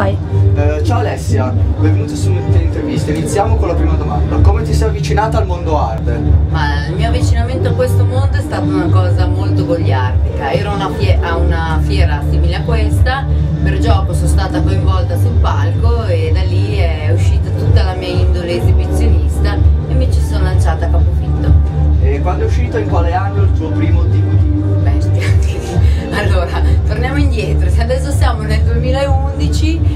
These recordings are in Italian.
Vai. Eh, ciao Alessia, benvenuta su un'intervista. Iniziamo con la prima domanda. Come ti sei avvicinata al mondo arte? Ma il mio avvicinamento a questo mondo è stata una cosa molto goliardica. Ero una a una fiera simile a questa, per gioco sono stata coinvolta sul palco e da lì è uscita tutta la mia indole esibizionista e mi ci sono lanciata a capofitto. E quando è uscito in quale anno il tuo primo DVD? Bestia. allora, torniamo indietro. Se adesso siamo nel 2011, più o meno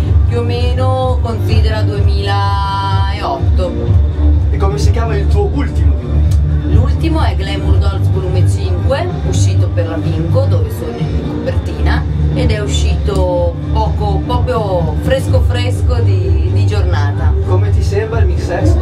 considera 2008. E come si chiama il tuo ultimo DVD? L'ultimo è Glamour Dolls volume 5, uscito per la Vinco, dove sono in copertina, ed è uscito poco, proprio fresco fresco di, di giornata. Come ti sembra il Mixex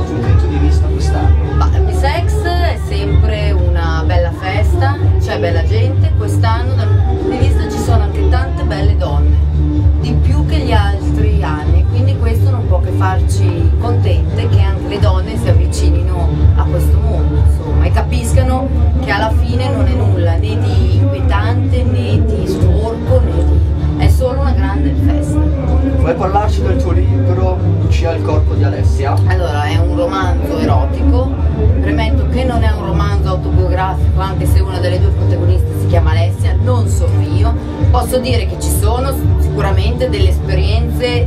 contente che anche le donne si avvicinino a questo mondo, insomma, e capiscano che alla fine non è nulla né di inquietante né di sporco né di... è solo una grande festa. Vuoi parlarci del tuo libro Lucia il corpo di Alessia? Allora, è un romanzo erotico, premetto che non è un romanzo autobiografico, anche se una delle due protagoniste si chiama Alessia, non sono io. Posso dire che ci sono sicuramente delle esperienze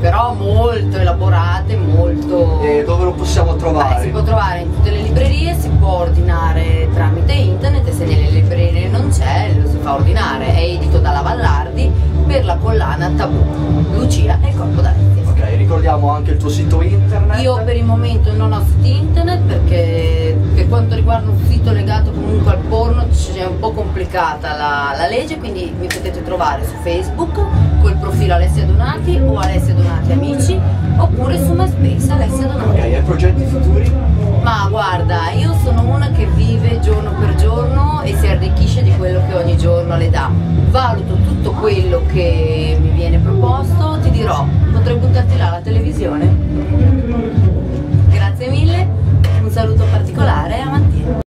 però molto elaborate, molto... E dove lo possiamo Beh, trovare? si può trovare in tutte le librerie, si può ordinare tramite internet e se nelle librerie non c'è lo si fa ordinare. È edito dalla Vallardi per la collana Tabù. Lucia e il corpo d'Alessia. Ok, ricordiamo anche il tuo sito internet. Io per il momento non ho siti internet perché per quanto riguarda un sito legato comunque al porno c'è un po' complicata la, la legge, quindi mi potete trovare su Facebook col profilo Alessia Donati o Alessia MySpace Alessia Ok, Donati. hai progetti futuri? Ma guarda, io sono una che vive giorno per giorno e si arricchisce di quello che ogni giorno le dà. Valuto tutto quello che mi viene proposto, ti dirò, potrei buttarti là la televisione.